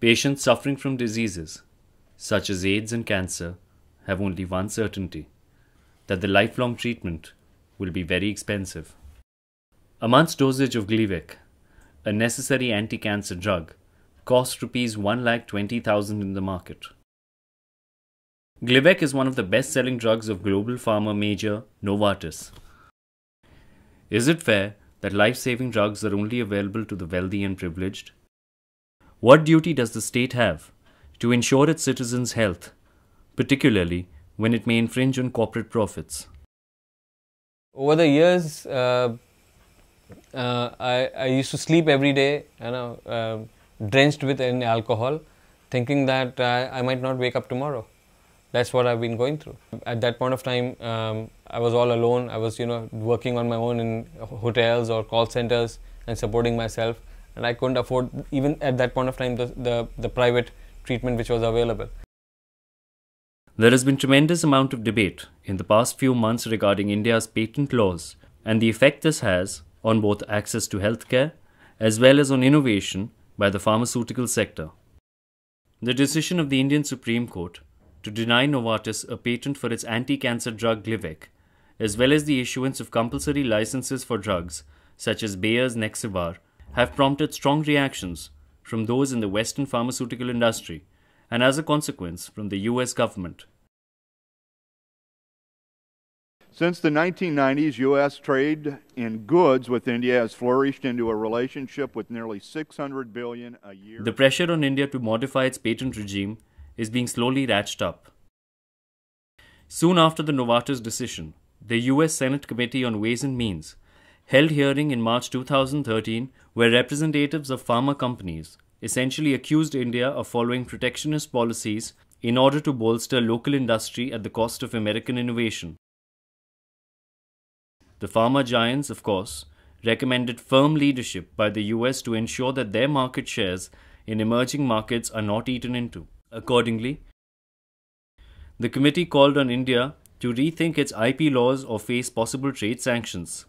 Patients suffering from diseases such as AIDS and cancer have only one certainty that the lifelong treatment will be very expensive. A month's dosage of Glivec, a necessary anti cancer drug, costs rupees 1,20,000 in the market. Glivec is one of the best selling drugs of global pharma major Novartis. Is it fair that life saving drugs are only available to the wealthy and privileged? What duty does the state have to ensure its citizens' health, particularly when it may infringe on corporate profits? Over the years, uh, uh, I, I, used to sleep every day, you know, uh, drenched with alcohol, thinking that I might not wake up tomorrow. That's what I've been going through. At that point of time, um, I was all alone. I was, you know, working on my own in hotels or call centers and supporting myself. And I couldn't afford, even at that point of time, the, the, the private treatment which was available. There has been tremendous amount of debate in the past few months regarding India's patent laws and the effect this has on both access to healthcare as well as on innovation by the pharmaceutical sector. The decision of the Indian Supreme Court to deny Novartis a patent for its anti-cancer drug Glivec, as well as the issuance of compulsory licenses for drugs such as Bayer's Nexavar, have prompted strong reactions from those in the Western pharmaceutical industry and as a consequence from the US government. Since the 1990s, U.S. trade in goods with India has flourished into a relationship with nearly 600 billion a year. The pressure on India to modify its patent regime is being slowly ratcheted up. Soon after the Novartis decision, the US Senate Committee on Ways and Means held hearing in March 2013 where representatives of pharma companies essentially accused India of following protectionist policies in order to bolster local industry at the cost of American innovation. The pharma giants, of course, recommended firm leadership by the US to ensure that their market shares in emerging markets are not eaten into. Accordingly, the committee called on India to rethink its IP laws or face possible trade sanctions.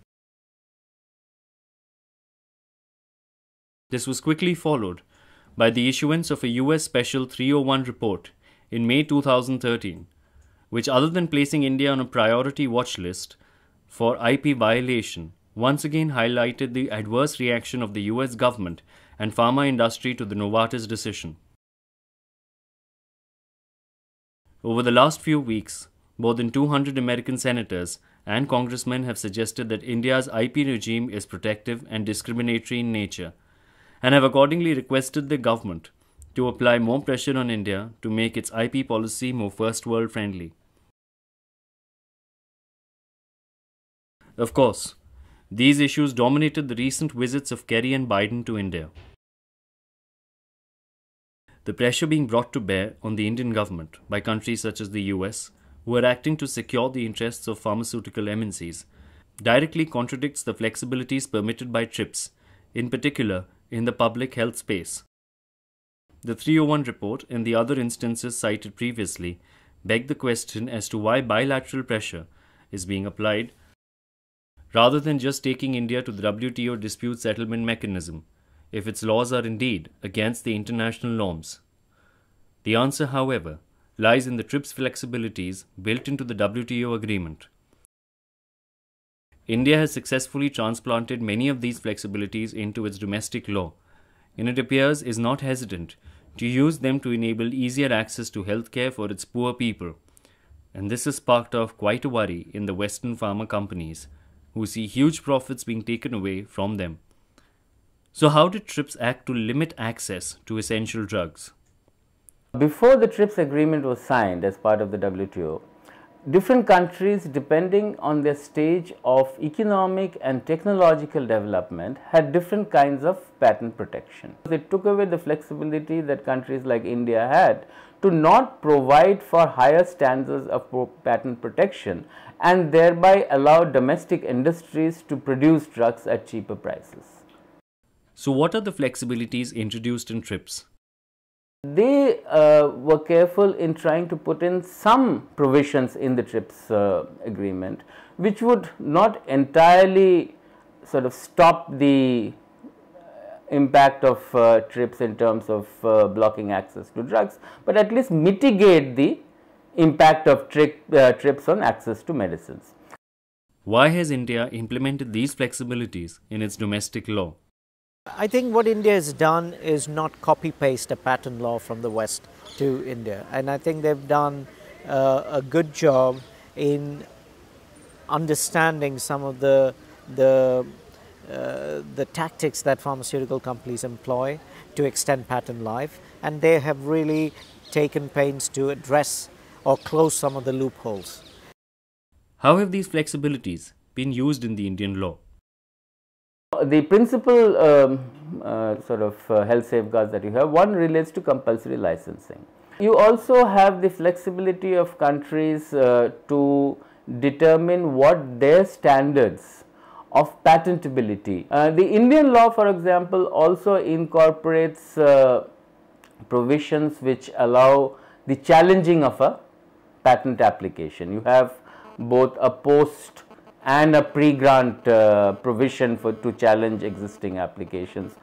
This was quickly followed by the issuance of a US Special 301 report in May 2013, which, other than placing India on a priority watch list, for IP violation once again highlighted the adverse reaction of the US government and pharma industry to the Novartis decision. Over the last few weeks, more than 200 American senators and congressmen have suggested that India's IP regime is protective and discriminatory in nature, and have accordingly requested the government to apply more pressure on India to make its IP policy more first world friendly. Of course, these issues dominated the recent visits of Kerry and Biden to India. The pressure being brought to bear on the Indian government by countries such as the US, who are acting to secure the interests of pharmaceutical MNCs, directly contradicts the flexibilities permitted by TRIPS, in particular in the public health space. The 301 report and the other instances cited previously beg the question as to why bilateral pressure is being applied rather than just taking India to the WTO dispute settlement mechanism if its laws are indeed against the international norms. The answer, however, lies in the TRIPS flexibilities built into the WTO agreement. India has successfully transplanted many of these flexibilities into its domestic law, and it appears is not hesitant to use them to enable easier access to healthcare for its poor people. And this has sparked off quite a worry in the Western pharma companies who see huge profits being taken away from them. So, how did TRIPS act to limit access to essential drugs? Before the TRIPS agreement was signed as part of the WTO, different countries depending on their stage of economic and technological development had different kinds of patent protection. They took away the flexibility that countries like India had to not provide for higher standards of patent protection and thereby allow domestic industries to produce drugs at cheaper prices. So, what are the flexibilities introduced in TRIPS? They uh, were careful in trying to put in some provisions in the TRIPS uh, agreement, which would not entirely sort of stop the impact of uh, TRIPS in terms of uh, blocking access to drugs, but at least mitigate the impact of tri uh, TRIPS on access to medicines. Why has India implemented these flexibilities in its domestic law? I think what India has done is not copy paste a patent law from the West to India, and I think they've done uh, a good job in understanding some of the the uh, the tactics that pharmaceutical companies employ to extend patent life, and they have really taken pains to address or close some of the loopholes. How have these flexibilities been used in the Indian law? The principal um, uh, sort of uh, health safeguards that you have, one relates to compulsory licensing. You also have the flexibility of countries uh, to determine what their standards of patentability. Uh, the Indian law for example also incorporates uh, provisions which allow the challenging of a patent application. You have both a post and a pre-grant uh, provision for to challenge existing applications.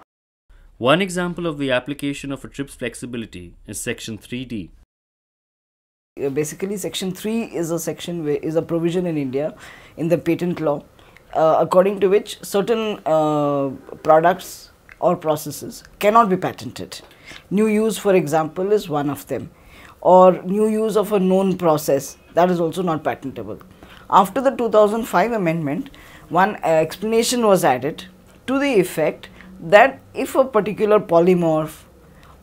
One example of the application of a TRIPS flexibility is section 3D. Uh, basically section 3 is a section where is a provision in India in the patent law uh, according to which certain uh, products or processes cannot be patented. New use for example is one of them or new use of a known process that is also not patentable. After the 2005 amendment, one uh, explanation was added to the effect that if a particular polymorph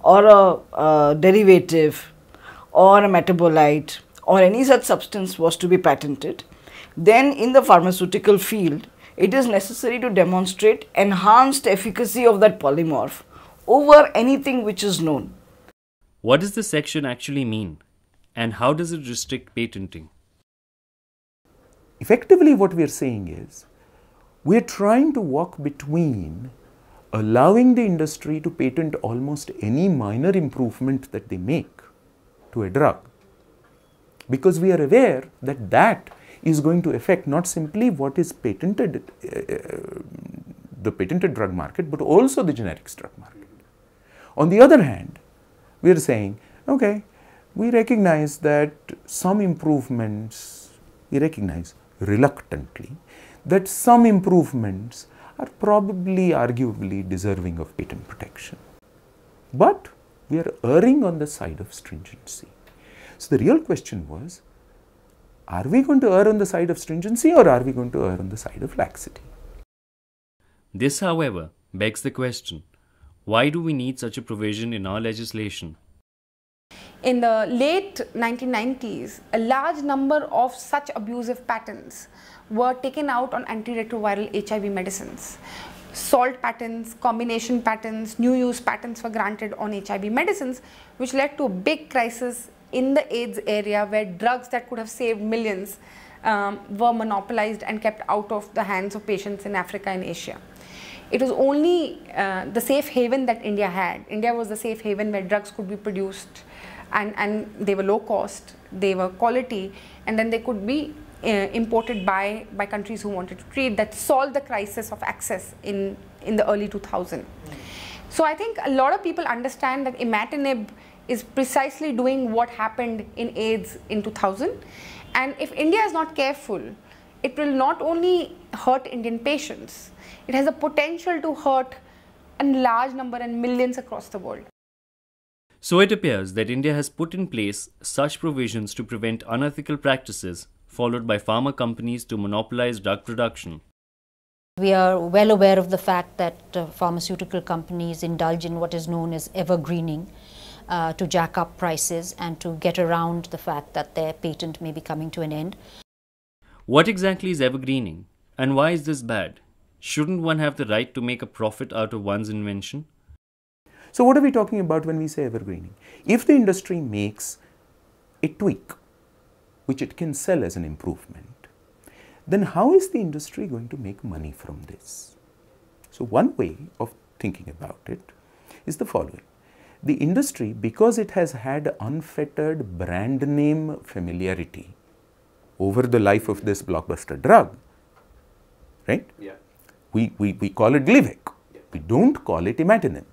or a derivative or a metabolite or any such substance was to be patented, then in the pharmaceutical field, it is necessary to demonstrate enhanced efficacy of that polymorph over anything which is known. What does this section actually mean and how does it restrict patenting? Effectively, what we are saying is we are trying to walk between allowing the industry to patent almost any minor improvement that they make to a drug. Because we are aware that that is going to affect not simply what is patented uh, the patented drug market but also the generics drug market. On the other hand we are saying okay we recognize that some improvements we recognize reluctantly that some improvements are probably arguably deserving of patent protection. But we are erring on the side of stringency. So the real question was are we going to err on the side of stringency or are we going to err on the side of laxity? This, however, begs the question why do we need such a provision in our legislation? In the late 1990s, a large number of such abusive patents were taken out on antiretroviral HIV medicines. Salt patents, combination patents, new use patents were granted on HIV medicines, which led to a big crisis in the AIDS area where drugs that could have saved millions um, were monopolized and kept out of the hands of patients in Africa and Asia. It was only uh, the safe haven that India had. India was the safe haven where drugs could be produced and, and they were low cost, they were quality, and then they could be uh, imported by, by countries who wanted to treat that solved the crisis of access in, in the early 2000. So I think a lot of people understand that imatinib is precisely doing what happened in AIDS in 2000. And if India is not careful, it will not only hurt Indian patients, it has a potential to hurt a large number and millions across the world. So it appears that India has put in place such provisions to prevent unethical practices followed by pharma companies to monopolize drug production. We are well aware of the fact that uh, pharmaceutical companies indulge in what is known as evergreening uh, to jack up prices and to get around the fact that their patent may be coming to an end. What exactly is evergreening and why is this bad? Shouldn't one have the right to make a profit out of one's invention? So, what are we talking about when we say evergreening? If the industry makes a tweak which it can sell as an improvement, then how is the industry going to make money from this? So, one way of thinking about it is the following. The industry, because it has had unfettered brand name familiarity over the life of this blockbuster drug, right? Yeah. We, we, we call it Glivec. Yeah. We don't call it imatinib.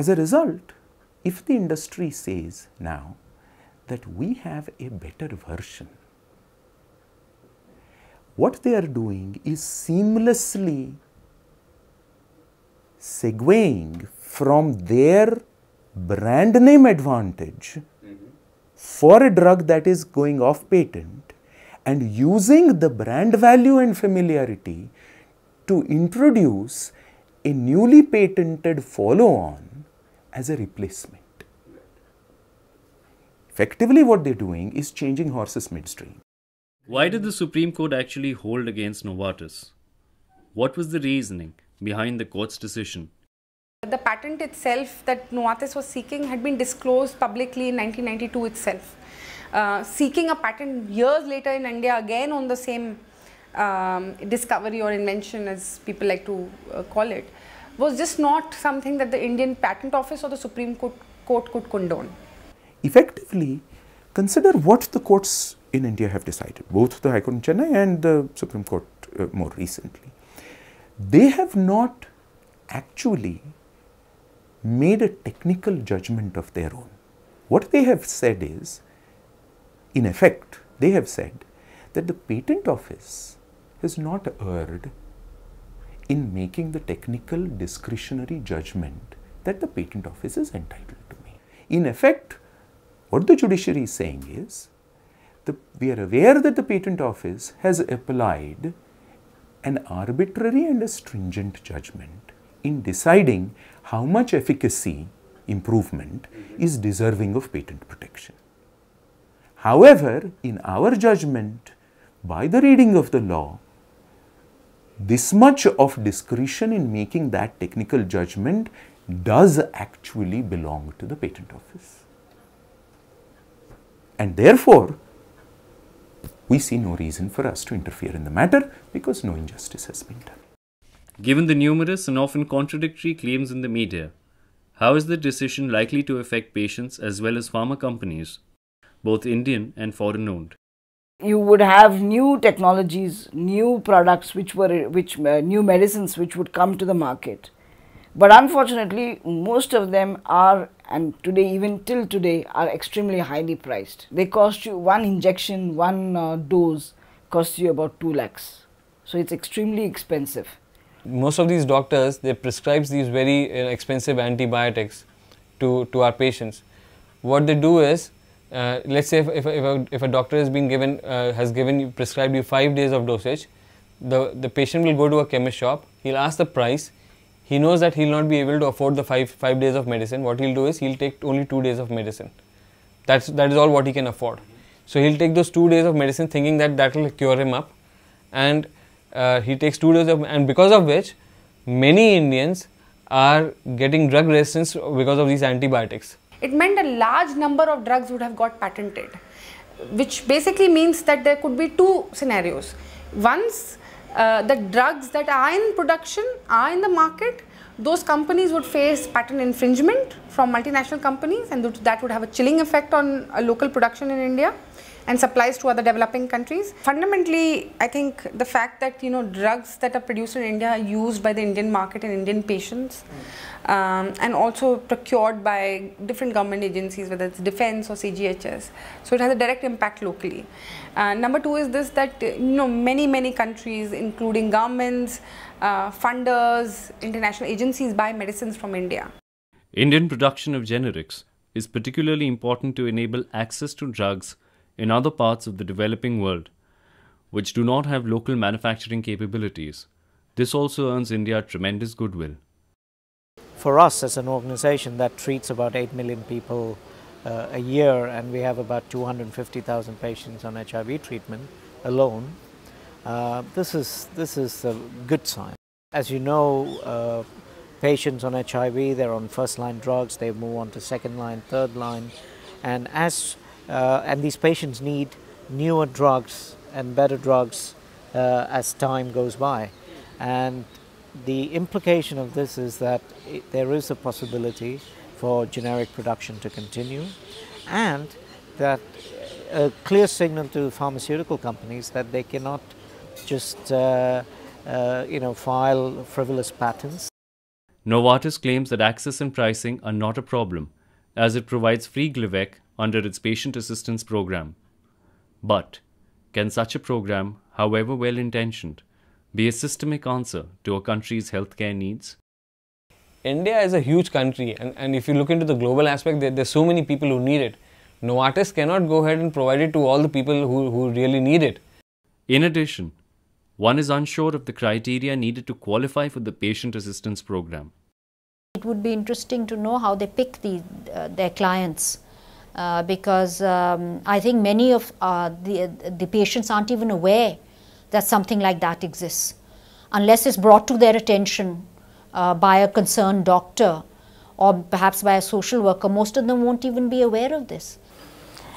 As a result, if the industry says now that we have a better version, what they are doing is seamlessly segueing from their brand name advantage for a drug that is going off patent and using the brand value and familiarity to introduce a newly patented follow on as a replacement. Effectively, what they're doing is changing horses midstream. Why did the Supreme Court actually hold against Novartis? What was the reasoning behind the court's decision? The patent itself that Novartis was seeking had been disclosed publicly in 1992 itself. Uh, seeking a patent years later in India again on the same um, discovery or invention as people like to uh, call it was just not something that the Indian Patent Office or the Supreme Court, Court could condone. Effectively, consider what the courts in India have decided, both the High Court in Chennai and the Supreme Court uh, more recently. They have not actually made a technical judgment of their own. What they have said is, in effect, they have said that the patent office has not erred in making the technical discretionary judgment that the patent office is entitled to make. In effect, what the judiciary is saying is, the, we are aware that the patent office has applied an arbitrary and a stringent judgment in deciding how much efficacy improvement is deserving of patent protection. However, in our judgment, by the reading of the law, this much of discretion in making that technical judgment does actually belong to the patent office. And therefore, we see no reason for us to interfere in the matter because no injustice has been done. Given the numerous and often contradictory claims in the media, how is the decision likely to affect patients as well as pharma companies, both Indian and foreign owned? You would have new technologies, new products, which were which uh, new medicines which would come to the market, but unfortunately, most of them are and today even till today are extremely highly priced. They cost you one injection, one uh, dose costs you about two lakhs, so it's extremely expensive. Most of these doctors they prescribe these very uh, expensive antibiotics to to our patients. What they do is uh, let's say if, if, if, a, if a doctor has been given uh, has given you prescribed you 5 days of dosage the the patient will go to a chemist shop. He'll ask the price. He knows that he'll not be able to afford the 5 5 days of medicine. What he'll do is he'll take only 2 days of medicine. That's that is all what he can afford. So he'll take those 2 days of medicine thinking that that will cure him up. And uh, he takes two doses of, and because of which many Indians are getting drug resistance because of these antibiotics. It meant a large number of drugs would have got patented, which basically means that there could be two scenarios. Once uh, the drugs that are in production are in the market, those companies would face patent infringement from multinational companies and that would have a chilling effect on local production in India and supplies to other developing countries. Fundamentally, I think the fact that you know drugs that are produced in India are used by the Indian market and Indian patients, um, and also procured by different government agencies, whether it's defense or CGHS. So it has a direct impact locally. Uh, number two is this that you know many many countries, including governments, uh, funders, international agencies, buy medicines from India. Indian production of generics is particularly important to enable access to drugs in other parts of the developing world, which do not have local manufacturing capabilities. This also earns India tremendous goodwill. For us as an organization that treats about 8 million people uh, a year and we have about 250,000 patients on HIV treatment alone, uh, this, is, this is a good sign. As you know, uh, patients on HIV, they're on first line drugs, they move on to second line, third line, and as uh, and these patients need newer drugs and better drugs uh, as time goes by. And the implication of this is that it, there is a possibility for generic production to continue and that a clear signal to pharmaceutical companies that they cannot just uh, uh, you know, file frivolous patents. Novartis claims that access and pricing are not a problem, as it provides free Glivec under its patient assistance program. But can such a program, however well intentioned, be a systemic answer to a country's healthcare needs? India is a huge country, and, and if you look into the global aspect, there, there's so many people who need it. Novartis cannot go ahead and provide it to all the people who, who really need it. In addition, one is unsure of the criteria needed to qualify for the patient assistance program. It would be interesting to know how they pick the, uh, their clients uh, because um, I think many of uh, the, the patients aren't even aware that something like that exists. Unless it's brought to their attention uh, by a concerned doctor or perhaps by a social worker, most of them won't even be aware of this.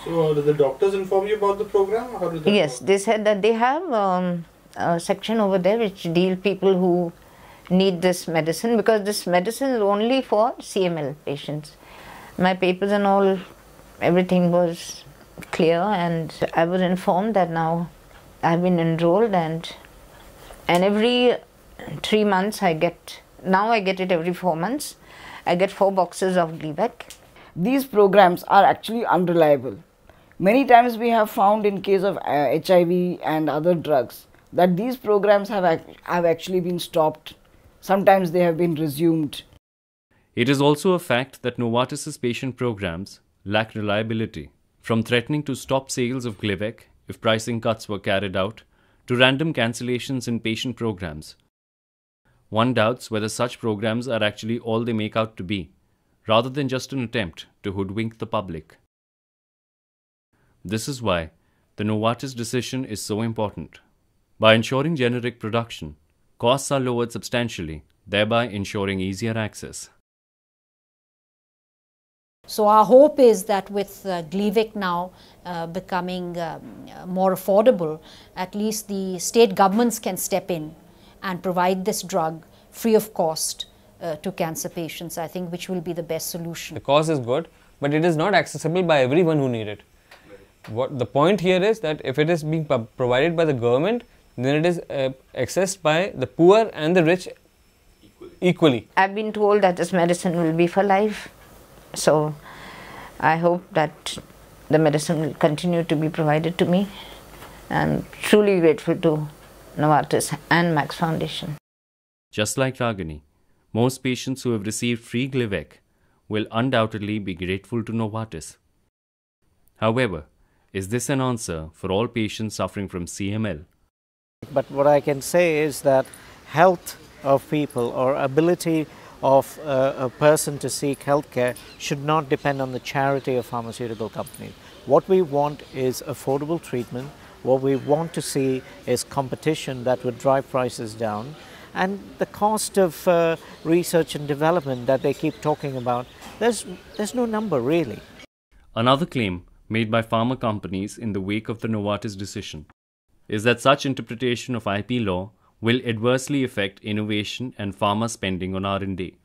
So, did the doctors inform you about the program? How did yes, work? they said that they have um, a section over there which deal people who need this medicine because this medicine is only for CML patients. My papers and all, everything was clear, and I was informed that now I've been enrolled and and every three months I get now I get it every four months. I get four boxes of Glivec. These programs are actually unreliable. Many times we have found in case of uh, HIV and other drugs that these programs have, ac have actually been stopped. Sometimes they have been resumed. It is also a fact that Novartis's patient programs lack reliability, from threatening to stop sales of Glivec if pricing cuts were carried out, to random cancellations in patient programs. One doubts whether such programs are actually all they make out to be, rather than just an attempt to hoodwink the public. This is why the Novartis decision is so important. By ensuring generic production, costs are lowered substantially, thereby ensuring easier access. So our hope is that with uh, Glivec now uh, becoming um, more affordable, at least the state governments can step in and provide this drug free of cost uh, to cancer patients, I think, which will be the best solution. The cost is good, but it is not accessible by everyone who need it. What the point here is that if it is being provided by the government, then it is uh, accessed by the poor and the rich equally. equally. I've been told that this medicine will be for life. So I hope that the medicine will continue to be provided to me. I'm truly grateful to Novartis and Max Foundation. Just like Ragini, most patients who have received free Glivec will undoubtedly be grateful to Novartis. However, is this an answer for all patients suffering from CML? But what I can say is that health of people or ability of uh, a person to seek healthcare should not depend on the charity of pharmaceutical companies. What we want is affordable treatment. What we want to see is competition that would drive prices down. And the cost of uh, research and development that they keep talking about, there's, there's no number really. Another claim made by pharma companies in the wake of the Novartis decision is that such interpretation of IP law will adversely affect innovation and pharma spending on R&D.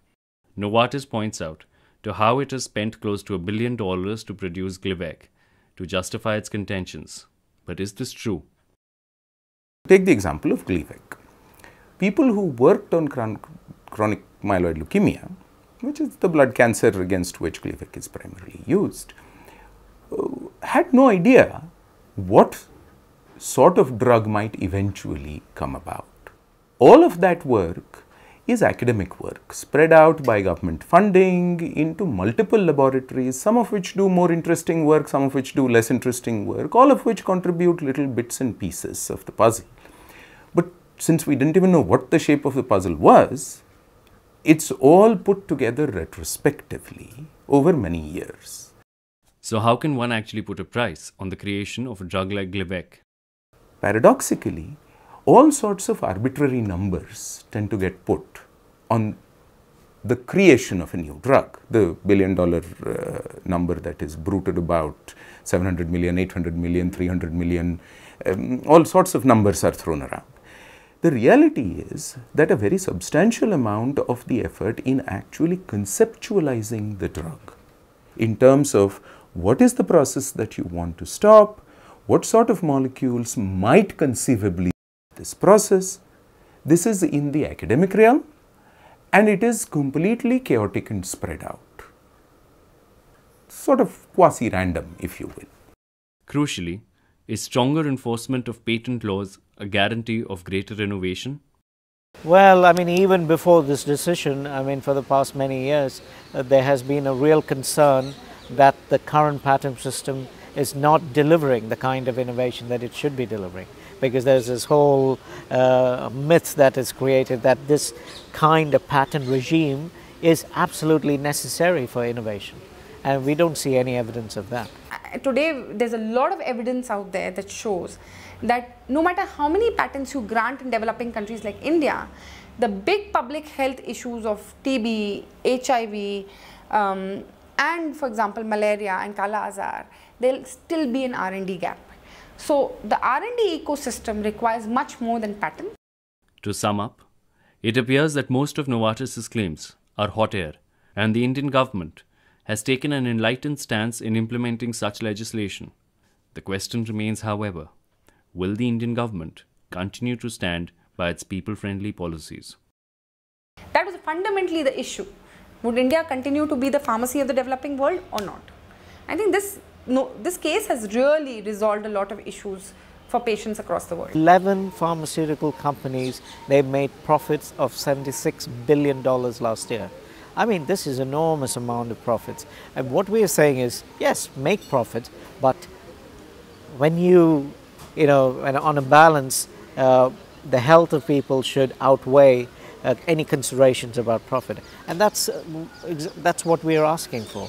Novartis points out to how it has spent close to a billion dollars to produce Glivec to justify its contentions. But is this true? Take the example of Glivec. People who worked on chronic myeloid leukemia, which is the blood cancer against which Glivec is primarily used, uh, had no idea what sort of drug might eventually come about. All of that work is academic work spread out by government funding into multiple laboratories, some of which do more interesting work, some of which do less interesting work, all of which contribute little bits and pieces of the puzzle. But since we didn't even know what the shape of the puzzle was, it's all put together retrospectively over many years. So, how can one actually put a price on the creation of a drug like Glivec? Paradoxically, all sorts of arbitrary numbers tend to get put on the creation of a new drug. The billion dollar uh, number that is bruited about 700 million, 800 million, 300 million, um, all sorts of numbers are thrown around. The reality is that a very substantial amount of the effort in actually conceptualizing the drug in terms of what is the process that you want to stop, what sort of molecules might conceivably this process, This is in the academic realm and it is completely chaotic and spread out. Sort of quasi random, if you will. Crucially, is stronger enforcement of patent laws a guarantee of greater innovation? Well, I mean, even before this decision, I mean, for the past many years, uh, there has been a real concern that the current patent system is not delivering the kind of innovation that it should be delivering. Because there's this whole uh, myth that is created that this kind of patent regime is absolutely necessary for innovation. And we don't see any evidence of that. Uh, today, there's a lot of evidence out there that shows that no matter how many patents you grant in developing countries like India, the big public health issues of TB, HIV, um, and for example malaria and Kala Azar, there'll still be an R&D gap. So the R&D ecosystem requires much more than patents. To sum up, it appears that most of Novartis's claims are hot air and the Indian government has taken an enlightened stance in implementing such legislation. The question remains, however, will the Indian government continue to stand by its people friendly policies? That was fundamentally the issue. Would India continue to be the pharmacy of the developing world or not? I think this, no, this case has really resolved a lot of issues for patients across the world. 11 pharmaceutical companies, they made profits of $76 billion last year. I mean, this is enormous amount of profits. And what we are saying is, yes, make profits, but when you, you know, on a balance, uh, the health of people should outweigh uh, any considerations about profit. And that's, uh, that's what we are asking for.